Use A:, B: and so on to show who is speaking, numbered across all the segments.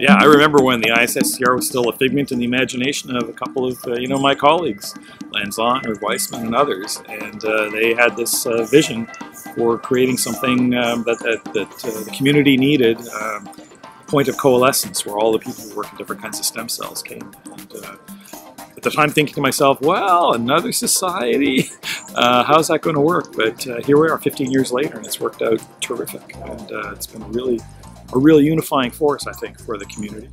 A: Yeah, I remember when the ISSCR was still a figment in the imagination of a couple of, uh, you know, my colleagues, Len Zon or Weissman and others, and uh, they had this uh, vision for creating something um, that, that, that uh, the community needed, um, point of coalescence where all the people who work in different kinds of stem cells came. And, uh, at the time thinking to myself, well, another society, uh, how's that going to work? But here we are 15 years later and it's worked out terrific and it's been really a real unifying force, I think, for the community.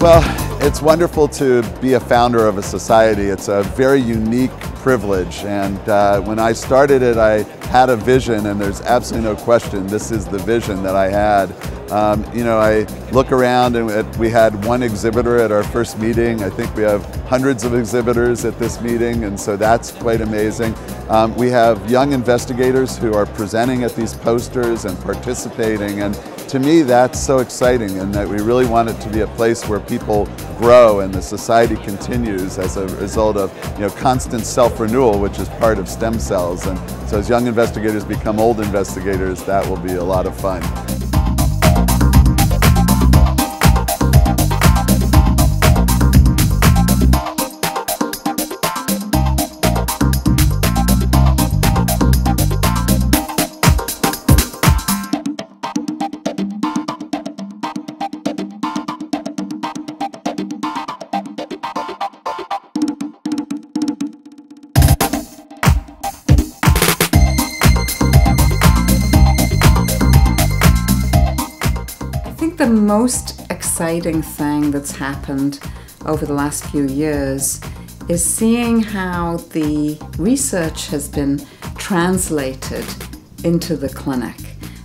B: Well, it's wonderful to be a founder of a society. It's a very unique privilege. And uh, when I started it, I had a vision, and there's absolutely no question this is the vision that I had. Um, you know, I look around and we had one exhibitor at our first meeting. I think we have hundreds of exhibitors at this meeting, and so that's quite amazing. Um, we have young investigators who are presenting at these posters and participating, and to me that's so exciting and that we really want it to be a place where people grow and the society continues as a result of you know constant self-renewal which is part of stem cells and so as young investigators become old investigators that will be a lot of fun.
C: Most exciting thing that's happened over the last few years is seeing how the research has been translated into the clinic.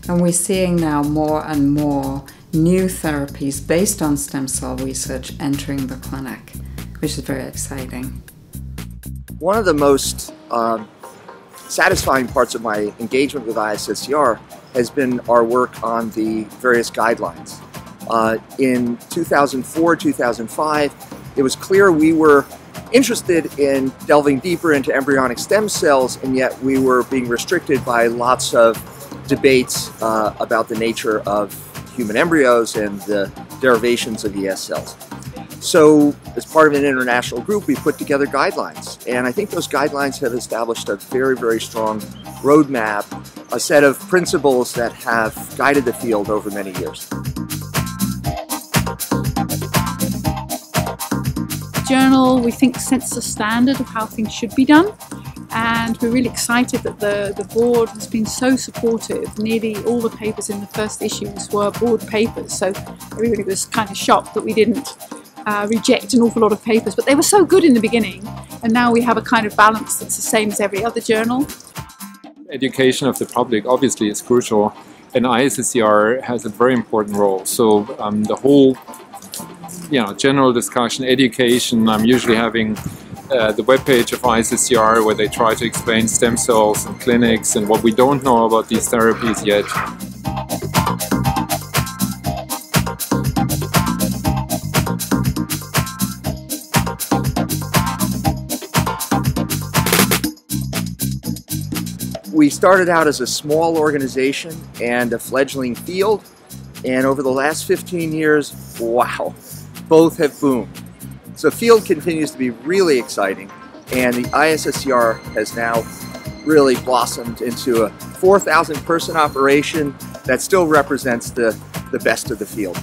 C: And we're seeing now more and more new therapies based on stem cell research entering the clinic, which is very exciting.
D: One of the most um, satisfying parts of my engagement with ISSCR has been our work on the various guidelines. Uh, in 2004, 2005, it was clear we were interested in delving deeper into embryonic stem cells, and yet we were being restricted by lots of debates uh, about the nature of human embryos and the derivations of ES cells. So, as part of an international group, we put together guidelines. And I think those guidelines have established a very, very strong roadmap, a set of principles that have guided the field over many years.
E: Journal, we think, sets the standard of how things should be done. And we're really excited that the, the board has been so supportive. Nearly all the papers in the first issues were board papers, so everybody was kind of shocked that we didn't uh, reject an awful lot of papers, but they were so good in the beginning, and now we have a kind of balance that's the same as every other journal.
F: Education of the public obviously is crucial, and ISSCR has a very important role. So um, the whole, you know, general discussion, education. I'm usually having uh, the webpage of ISSCR where they try to explain stem cells and clinics and what we don't know about these therapies yet.
D: We started out as a small organization and a fledgling field, and over the last 15 years, wow, both have boomed. So field continues to be really exciting, and the ISSCR has now really blossomed into a 4,000 person operation that still represents the, the best of the field.